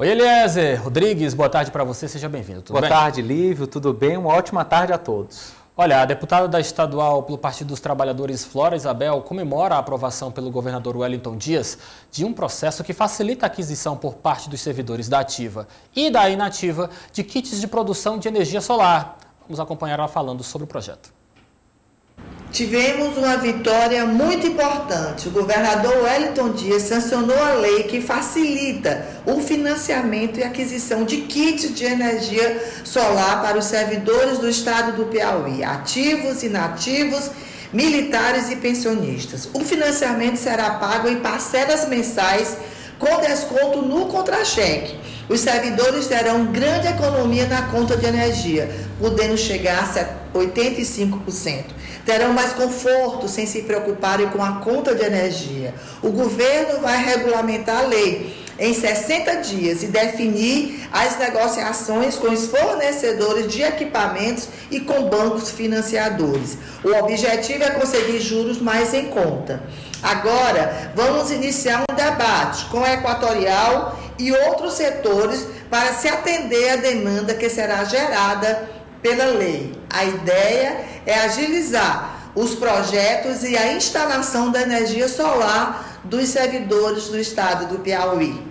Oi, Eliezer. Rodrigues, boa tarde para você, seja bem-vindo. Boa bem? tarde, Lívio, tudo bem? Uma ótima tarde a todos. Olha, a deputada da estadual pelo Partido dos Trabalhadores, Flora Isabel, comemora a aprovação pelo governador Wellington Dias de um processo que facilita a aquisição por parte dos servidores da ativa e da inativa de kits de produção de energia solar. Vamos acompanhar ela falando sobre o projeto. Tivemos uma vitória muito importante. O governador Wellington Dias sancionou a lei que facilita o financiamento e aquisição de kits de energia solar para os servidores do estado do Piauí, ativos, inativos, militares e pensionistas. O financiamento será pago em parcelas mensais com desconto no contra-cheque. Os servidores terão grande economia na conta de energia, podendo chegar a 85% terão mais conforto sem se preocuparem com a conta de energia. O governo vai regulamentar a lei em 60 dias e definir as negociações com os fornecedores de equipamentos e com bancos financiadores. O objetivo é conseguir juros mais em conta. Agora, vamos iniciar um debate com a Equatorial e outros setores para se atender à demanda que será gerada pela lei. A ideia é agilizar os projetos e a instalação da energia solar dos servidores do estado do Piauí.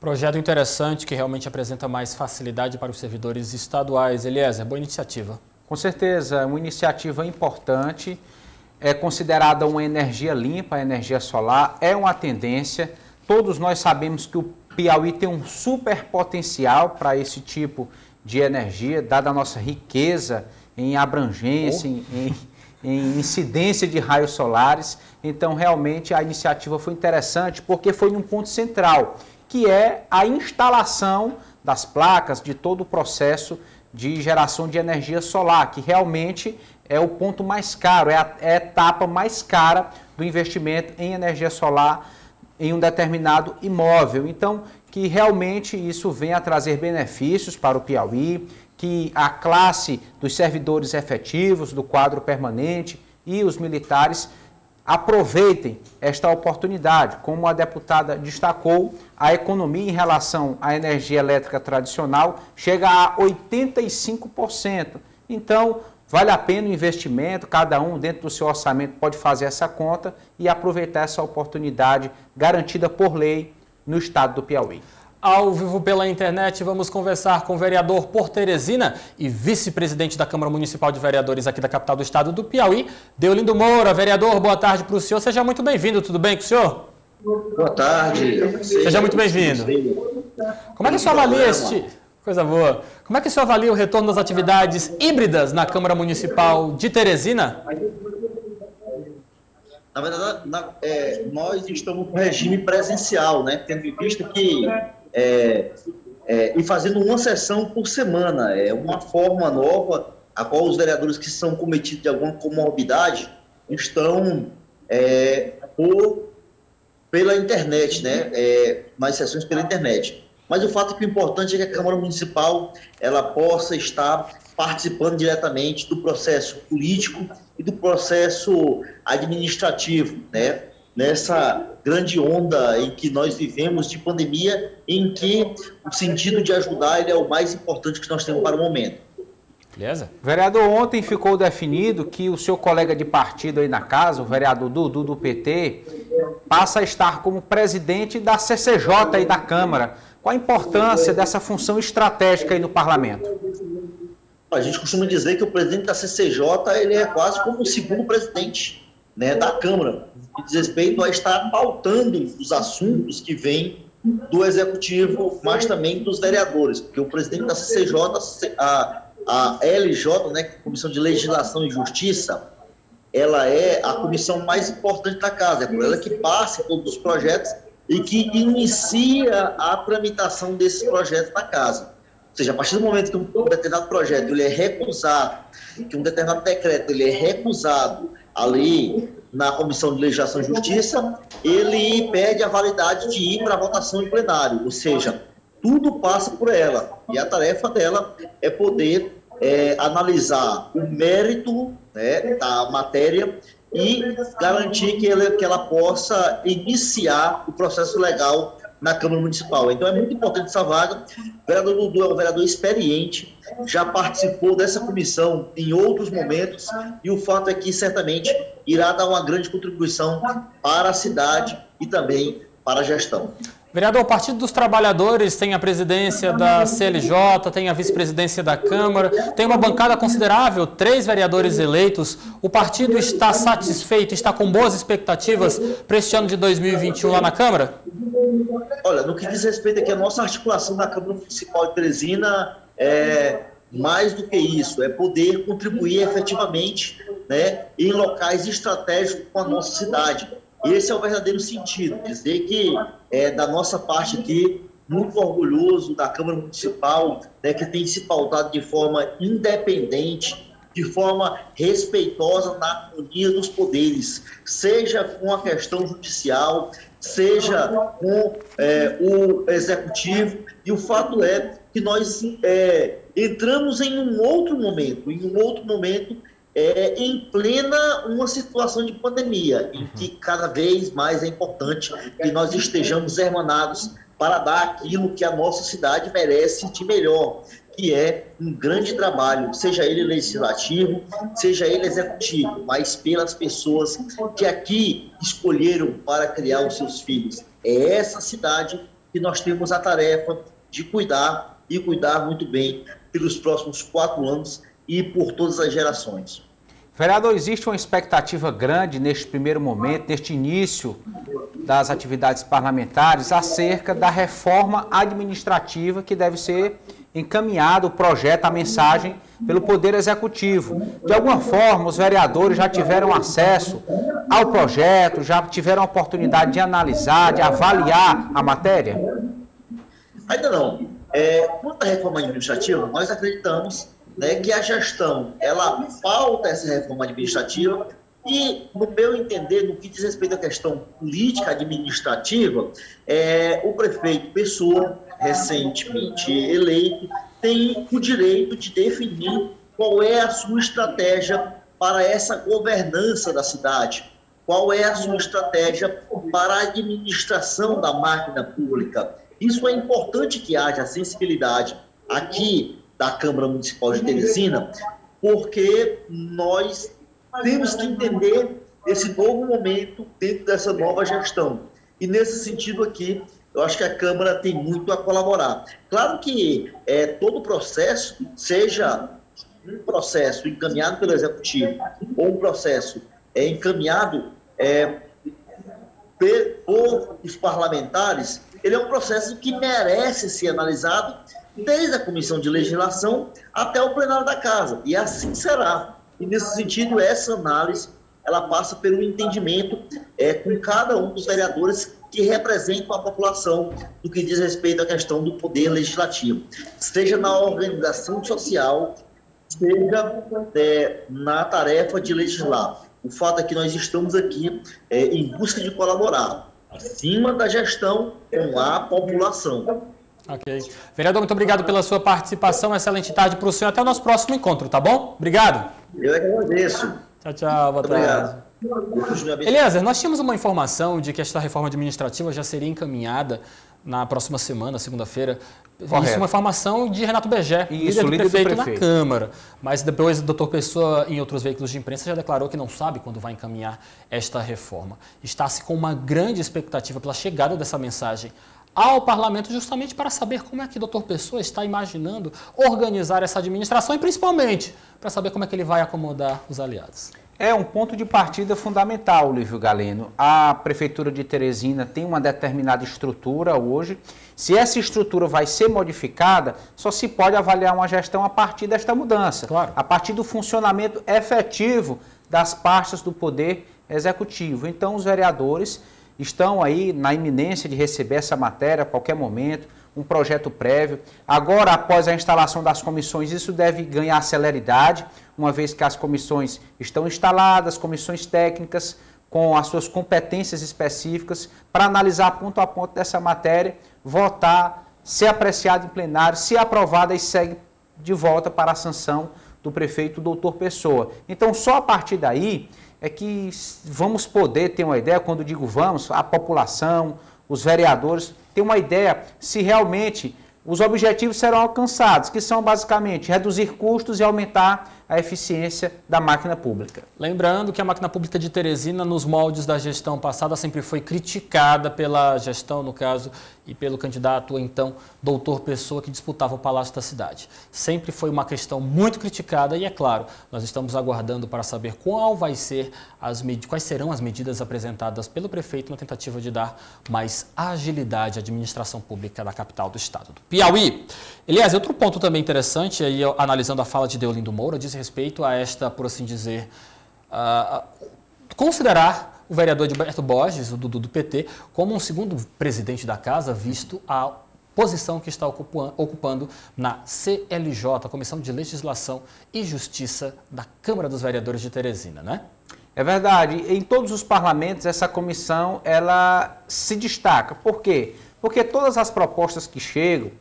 Projeto interessante que realmente apresenta mais facilidade para os servidores estaduais. Eliezer, boa iniciativa. Com certeza, uma iniciativa importante. É considerada uma energia limpa, a energia solar, é uma tendência. Todos nós sabemos que o Piauí tem um super potencial para esse tipo de energia, dada a nossa riqueza em abrangência, oh. em, em, incidência de raios solares. Então, realmente, a iniciativa foi interessante porque foi num ponto central, que é a instalação das placas, de todo o processo de geração de energia solar, que realmente é o ponto mais caro, é a, é a etapa mais cara do investimento em energia solar em um determinado imóvel. Então, que realmente isso venha a trazer benefícios para o Piauí, que a classe dos servidores efetivos, do quadro permanente e os militares aproveitem esta oportunidade. Como a deputada destacou, a economia em relação à energia elétrica tradicional chega a 85%. Então, Vale a pena o investimento, cada um dentro do seu orçamento pode fazer essa conta e aproveitar essa oportunidade garantida por lei no estado do Piauí. Ao vivo pela internet, vamos conversar com o vereador por Teresina e vice-presidente da Câmara Municipal de Vereadores aqui da capital do estado do Piauí, Deolindo Moura. Vereador, boa tarde para o senhor. Seja muito bem-vindo, tudo bem com o senhor? Boa tarde. Seja muito bem-vindo. Como é que o senhor avalia este, Coisa boa. Como é que o senhor avalia o retorno das atividades híbridas na Câmara Municipal de Teresina? Na verdade, na, é, nós estamos com regime presencial, né? Tendo em vista que é, é, e fazendo uma sessão por semana. É uma forma nova a qual os vereadores que são cometidos de alguma comorbidade estão é, por, pela internet, né? É, nas sessões pela internet. Mas o fato é que o importante é que a Câmara Municipal ela possa estar participando diretamente do processo político e do processo administrativo, né? Nessa grande onda em que nós vivemos de pandemia, em que o sentido de ajudar ele é o mais importante que nós temos para o momento. Beleza? Vereador, ontem ficou definido que o seu colega de partido aí na casa, o vereador Dudu do PT, passa a estar como presidente da CCJ aí da Câmara. Qual a importância dessa função estratégica aí no parlamento? A gente costuma dizer que o presidente da CCJ ele é quase como o segundo presidente né, da Câmara, que diz respeito a estar pautando os assuntos que vêm do Executivo, mas também dos vereadores, porque o presidente da CCJ, a, a LJ, né, é Comissão de Legislação e Justiça, ela é a comissão mais importante da casa, é por ela que passa todos os projetos e que inicia a tramitação desses projetos na casa. Ou seja, a partir do momento que um determinado projeto ele é recusado, que um determinado decreto ele é recusado ali na Comissão de Legislação e Justiça, ele pede a validade de ir para a votação em plenário, ou seja, tudo passa por ela. E a tarefa dela é poder é, analisar o mérito né, da matéria e garantir que ela, que ela possa iniciar o processo legal na Câmara Municipal. Então é muito importante essa vaga. O vereador Dudu é um vereador experiente, já participou dessa comissão em outros momentos, e o fato é que certamente irá dar uma grande contribuição para a cidade e também para a gestão. Vereador, o Partido dos Trabalhadores tem a presidência da CLJ, tem a vice-presidência da Câmara, tem uma bancada considerável, três vereadores eleitos. O partido está satisfeito, está com boas expectativas para este ano de 2021 lá na Câmara? Olha, no que diz respeito aqui à nossa articulação na Câmara Municipal de Teresina, é mais do que isso, é poder contribuir efetivamente né, em locais estratégicos com a nossa cidade. Esse é o verdadeiro sentido, dizer que é, da nossa parte aqui, muito orgulhoso da Câmara Municipal, né, que tem se pautado de forma independente, de forma respeitosa na harmonia dos poderes, seja com a questão judicial, seja com é, o executivo, e o fato é que nós é, entramos em um outro momento, em um outro momento é, em plena uma situação de pandemia, em que cada vez mais é importante que nós estejamos hermanados para dar aquilo que a nossa cidade merece de melhor, que é um grande trabalho, seja ele legislativo, seja ele executivo, mas pelas pessoas que aqui escolheram para criar os seus filhos. É essa cidade que nós temos a tarefa de cuidar e cuidar muito bem pelos próximos quatro anos e por todas as gerações. Vereador, existe uma expectativa grande neste primeiro momento, neste início das atividades parlamentares, acerca da reforma administrativa que deve ser encaminhado o projeto, a mensagem pelo Poder Executivo. De alguma forma, os vereadores já tiveram acesso ao projeto, já tiveram a oportunidade de analisar, de avaliar a matéria? Ainda não. É, quanto à reforma administrativa, nós acreditamos né, que a gestão ela falta essa reforma administrativa e, no meu entender, no que diz respeito à questão política administrativa, é, o prefeito Pessoa, recentemente eleito, tem o direito de definir qual é a sua estratégia para essa governança da cidade, qual é a sua estratégia para a administração da máquina pública. Isso é importante que haja sensibilidade aqui da Câmara Municipal de Teresina, porque nós temos que entender esse novo momento dentro dessa nova gestão. E nesse sentido aqui, eu acho que a Câmara tem muito a colaborar. Claro que é, todo o processo, seja um processo encaminhado pelo Executivo ou um processo é, encaminhado é, por os parlamentares, ele é um processo que merece ser analisado desde a Comissão de Legislação até o plenário da Casa. E assim será. E nesse sentido, essa análise ela passa pelo entendimento é, com cada um dos vereadores que representam a população no que diz respeito à questão do poder legislativo, seja na organização social, seja é, na tarefa de legislar. O fato é que nós estamos aqui é, em busca de colaborar acima da gestão com a população. Ok. Vereador, muito obrigado pela sua participação. Excelente tarde para o senhor. Até o nosso próximo encontro, tá bom? Obrigado. Eu é que agradeço. Tchau, tchau. Boa tarde. Eliezer, nós tínhamos uma informação de que esta reforma administrativa já seria encaminhada na próxima semana, segunda-feira. Isso é uma informação de Renato Begé, Isso, líder, do, prefeito do prefeito, na Câmara. Mas depois o doutor Pessoa, em outros veículos de imprensa, já declarou que não sabe quando vai encaminhar esta reforma. Está-se com uma grande expectativa pela chegada dessa mensagem ao parlamento justamente para saber como é que o doutor Pessoa está imaginando organizar essa administração e principalmente para saber como é que ele vai acomodar os aliados. É um ponto de partida fundamental, Lívio Galeno. A Prefeitura de Teresina tem uma determinada estrutura hoje. Se essa estrutura vai ser modificada, só se pode avaliar uma gestão a partir desta mudança. Claro. A partir do funcionamento efetivo das pastas do Poder Executivo. Então, os vereadores estão aí na iminência de receber essa matéria a qualquer momento, um projeto prévio. Agora, após a instalação das comissões, isso deve ganhar celeridade, uma vez que as comissões estão instaladas, comissões técnicas com as suas competências específicas para analisar ponto a ponto dessa matéria, votar, ser apreciado em plenário, se aprovada e segue de volta para a sanção do prefeito doutor Pessoa. Então, só a partir daí é que vamos poder ter uma ideia, quando digo vamos, a população, os vereadores ter uma ideia se realmente os objetivos serão alcançados, que são basicamente reduzir custos e aumentar a eficiência da máquina pública. Lembrando que a máquina pública de Teresina, nos moldes da gestão passada, sempre foi criticada pela gestão, no caso, e pelo candidato, então, doutor Pessoa, que disputava o Palácio da Cidade. Sempre foi uma questão muito criticada e, é claro, nós estamos aguardando para saber qual vai ser as quais serão as medidas apresentadas pelo prefeito na tentativa de dar mais agilidade à administração pública da capital do estado do Piauí. Aliás, outro ponto também interessante, aí, analisando a fala de Deolindo Moura, diz respeito a esta, por assim dizer, considerar o vereador Edilberto Borges, do, do, do PT, como um segundo presidente da casa, visto a posição que está ocupando na CLJ, Comissão de Legislação e Justiça da Câmara dos Vereadores de Teresina, né? É verdade. Em todos os parlamentos, essa comissão ela se destaca. Por quê? Porque todas as propostas que chegam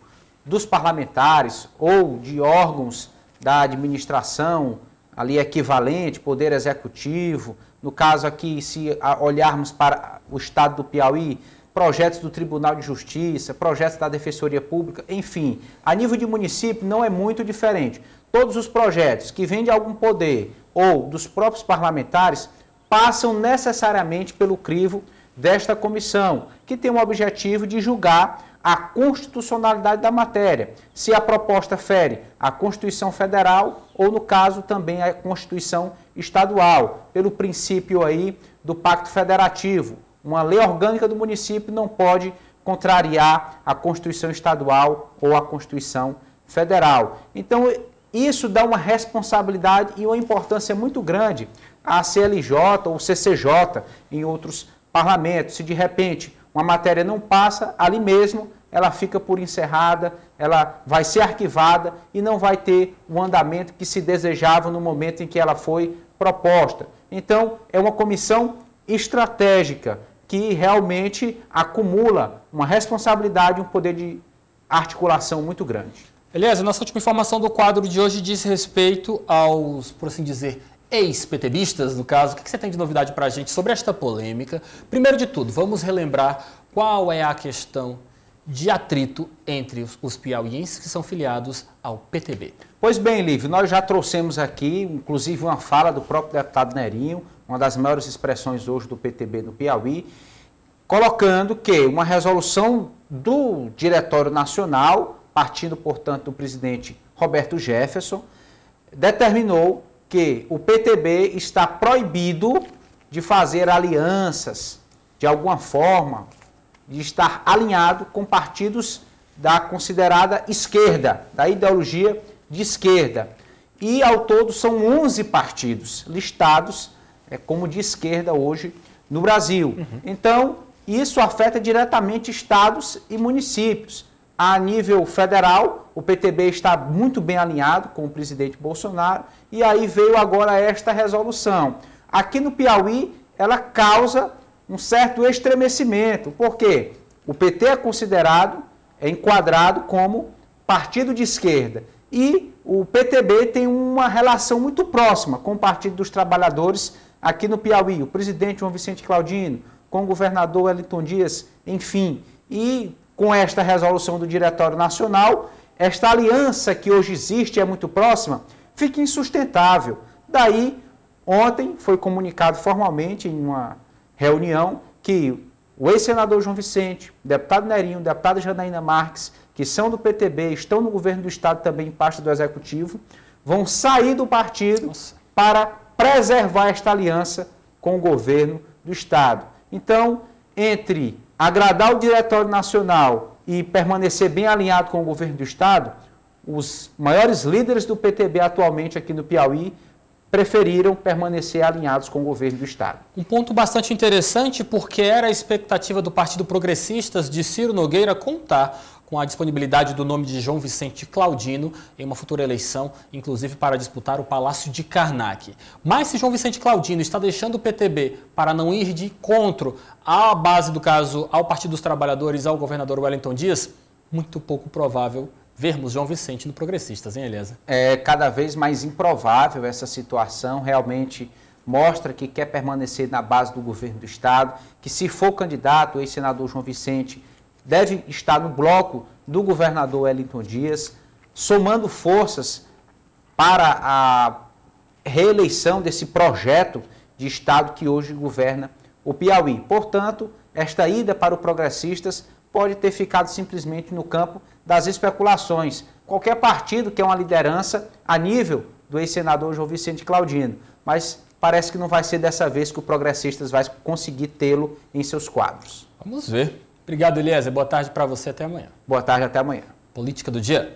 dos parlamentares ou de órgãos da administração, ali equivalente, poder executivo. No caso aqui, se olharmos para o estado do Piauí, projetos do Tribunal de Justiça, projetos da Defensoria Pública, enfim, a nível de município não é muito diferente. Todos os projetos que vêm de algum poder ou dos próprios parlamentares passam necessariamente pelo crivo desta comissão, que tem o objetivo de julgar a constitucionalidade da matéria, se a proposta fere a Constituição Federal ou, no caso, também a Constituição Estadual, pelo princípio aí do Pacto Federativo. Uma lei orgânica do município não pode contrariar a Constituição Estadual ou a Constituição Federal. Então, isso dá uma responsabilidade e uma importância muito grande à CLJ ou CCJ em outros parlamentos. Se de repente uma matéria não passa, ali mesmo ela fica por encerrada, ela vai ser arquivada e não vai ter o andamento que se desejava no momento em que ela foi proposta. Então, é uma comissão estratégica que realmente acumula uma responsabilidade, um poder de articulação muito grande. Elias, a nossa última informação do quadro de hoje diz respeito aos, por assim dizer, ex-PTBistas, no caso. O que você tem de novidade para a gente sobre esta polêmica? Primeiro de tudo, vamos relembrar qual é a questão de atrito entre os, piauienses que são filiados ao PTB. Pois bem, Lívio, nós já trouxemos aqui, inclusive, uma fala do próprio deputado Nerinho, uma das maiores expressões hoje do PTB no Piauí, colocando que uma resolução do Diretório Nacional, partindo, portanto, do presidente Roberto Jefferson, determinou que o PTB está proibido de fazer alianças, de alguma forma, de estar alinhado com partidos da considerada esquerda, da ideologia de esquerda. E ao todo são 11 partidos listados é, como de esquerda hoje no Brasil. Uhum. Então, isso afeta diretamente estados e municípios. A nível federal, o PTB está muito bem alinhado com o presidente Bolsonaro e aí veio agora esta resolução. Aqui no Piauí, ela causa um certo estremecimento. Por quê? O PT é considerado, é enquadrado como partido de esquerda. E o PTB tem uma relação muito próxima com o Partido dos Trabalhadores aqui no Piauí. O presidente João Vicente Claudino, com o governador Wellington Dias, enfim. E com esta resolução do Diretório Nacional, esta aliança que hoje existe é muito próxima, fica insustentável. Daí, ontem foi comunicado formalmente em uma reunião que o ex-senador João Vicente, o deputado Nerinho, o deputado Janaína Marques, que são do PTB, estão no governo do Estado também em parte do Executivo, vão sair do partido Nossa. para preservar esta aliança com o governo do Estado. Então, entre agradar o Diretório Nacional e permanecer bem alinhado com o governo do Estado, os maiores líderes do PTB atualmente aqui no Piauí preferiram permanecer alinhados com o governo do Estado. Um ponto bastante interessante, porque era a expectativa do Partido Progressistas de Ciro Nogueira contar com a disponibilidade do nome de João Vicente Claudino em uma futura eleição, inclusive para disputar o Palácio de Karnak. Mas se João Vicente Claudino está deixando o PTB para não ir de encontro à base do caso ao Partido dos Trabalhadores, ao governador Wellington Dias, muito pouco provável vermos João Vicente no Progressistas, hein, Eliasa? É cada vez mais improvável essa situação. Realmente, mostra que quer permanecer na base do governo do Estado, que se for candidato, o ex-senador João Vicente deve estar no bloco do governador Wellington Dias, somando forças para a reeleição desse projeto de Estado que hoje governa o Piauí. Portanto, esta ida para o Progressistas pode ter ficado simplesmente no campo das especulações. Qualquer partido que é uma liderança a nível do ex-senador João Vicente Claudino, mas parece que não vai ser dessa vez que o Progressistas vai conseguir tê-lo em seus quadros. Vamos ver. Obrigado, Eliezer. Boa tarde para você. Até amanhã. Boa tarde, até amanhã. Política do dia.